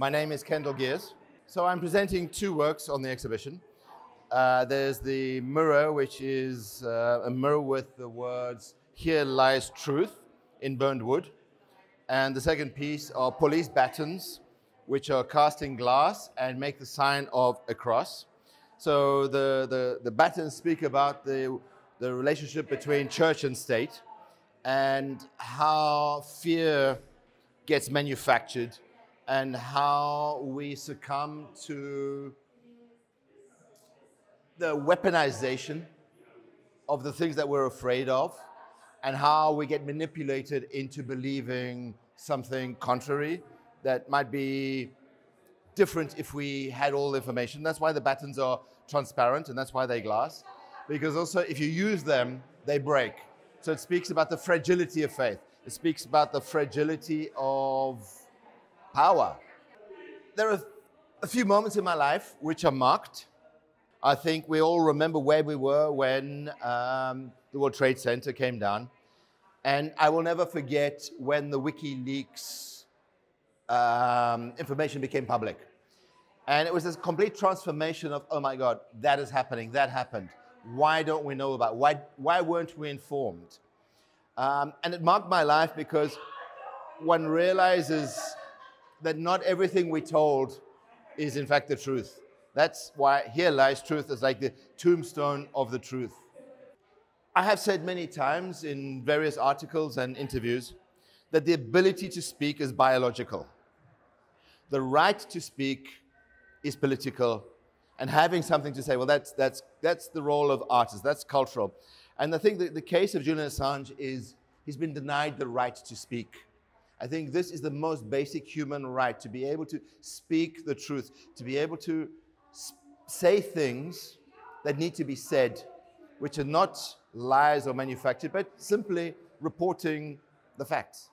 My name is Kendell Geers. So I'm presenting two works on the exhibition. Uh, there's the mirror, which is uh, a mirror with the words, Here lies truth in burned wood. And the second piece are police batons, which are cast in glass and make the sign of a cross. So the, the, the batons speak about the, the relationship between church and state and how fear gets manufactured and how we succumb to the weaponization of the things that we're afraid of and how we get manipulated into believing something contrary that might be different if we had all the information. That's why the batons are transparent and that's why they glass. Because also if you use them, they break. So it speaks about the fragility of faith. It speaks about the fragility of power. There are a few moments in my life which are marked. I think we all remember where we were when um, the World Trade Center came down. And I will never forget when the WikiLeaks um, information became public. And it was this complete transformation of, oh my God, that is happening, that happened. Why don't we know about it? Why, why weren't we informed? Um, and it marked my life because one realizes that not everything we told is in fact the truth. That's why here lies truth is like the tombstone of the truth. I have said many times in various articles and interviews that the ability to speak is biological. The right to speak is political. And having something to say, well, that's, that's, that's the role of artists, that's cultural. And I think that the case of Julian Assange is he's been denied the right to speak. I think this is the most basic human right to be able to speak the truth, to be able to say things that need to be said, which are not lies or manufactured, but simply reporting the facts.